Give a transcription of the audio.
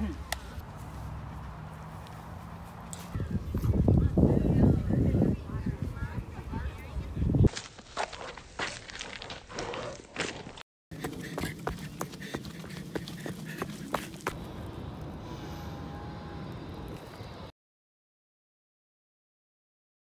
Hmm.